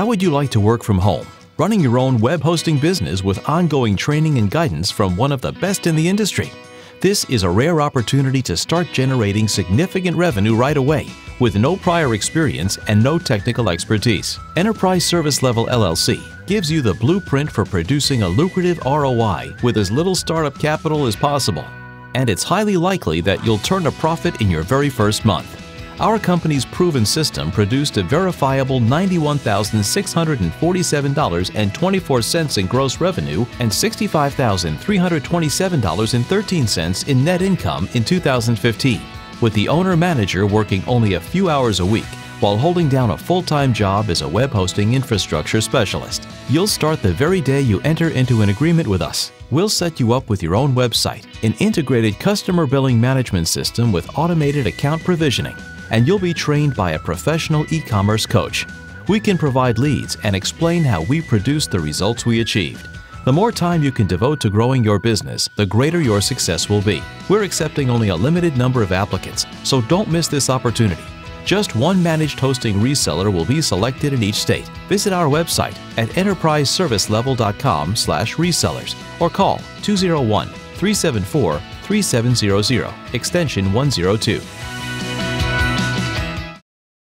How would you like to work from home, running your own web hosting business with ongoing training and guidance from one of the best in the industry? This is a rare opportunity to start generating significant revenue right away with no prior experience and no technical expertise. Enterprise Service Level LLC gives you the blueprint for producing a lucrative ROI with as little startup capital as possible. And it's highly likely that you'll turn a profit in your very first month. Our company's proven system produced a verifiable $91,647.24 in gross revenue and $65,327.13 in net income in 2015 with the owner-manager working only a few hours a week while holding down a full-time job as a web hosting infrastructure specialist. You'll start the very day you enter into an agreement with us. We'll set you up with your own website, an integrated customer billing management system with automated account provisioning, and you'll be trained by a professional e-commerce coach. We can provide leads and explain how we produce the results we achieved. The more time you can devote to growing your business, the greater your success will be. We're accepting only a limited number of applicants, so don't miss this opportunity. Just one managed hosting reseller will be selected in each state. Visit our website at enterpriseservicelevelscom resellers or call 201 374 3700 extension 102